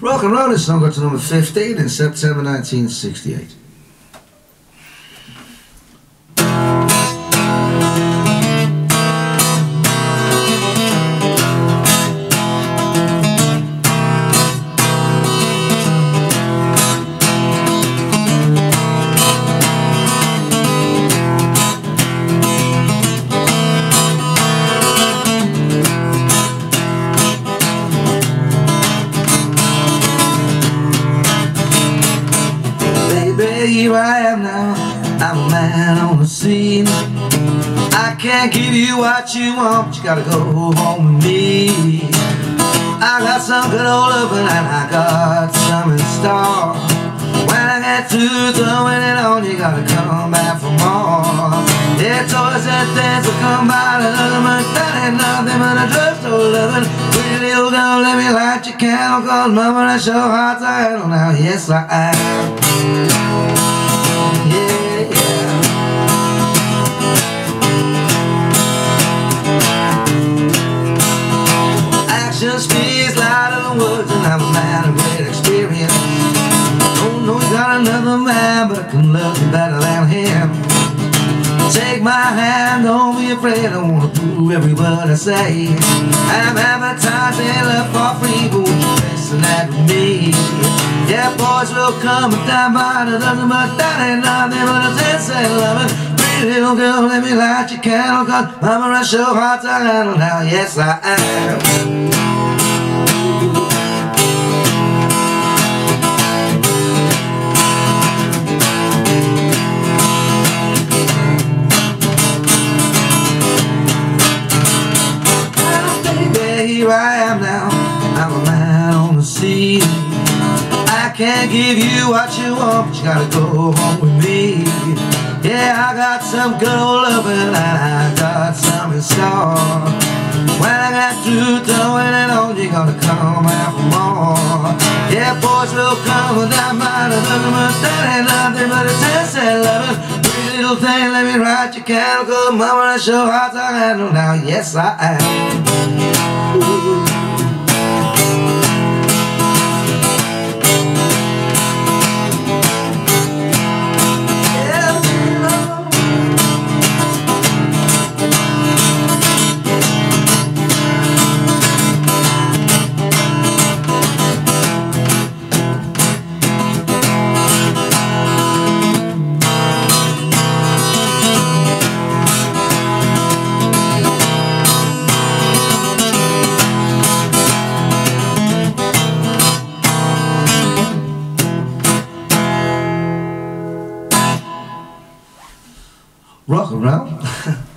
Rock and Roll is song got to number 15 in September 1968. Here I am now. I'm a man on the scene. I can't give you what you want But you gotta go home with me. I got some good old loving And I got some in store. When I get through throwing it on You gotta come back for more. Yeah, toys and things will come by Another month, that ain't nothing but a drugstore loving. Pretty little girl, let me light your candle Cause mama, that's your heart to handle now Yes, I am another man, but I can love you better than him. Take my hand, don't be afraid, I wanna prove every word I say. I'm advertising love for free, but won't you that with me? Yeah, boys will come and die by the dozen, but that ain't nothing but a sense of loving. Little girl, let me light your candle, cause mama, I show hard to handle now, yes I am. Ah, here I am now. I'm a man on the scene I can't give you what you want But you gotta go home with me got some good loving And I got some in store. When I got through throwing it oh, on You gotta come out more. Yeah, boys will come and I might have done much That ain't nothing but a test and loving Pretty little thing, let me write your candle mama, that's your heart to handle. Now, yes, I am rock around.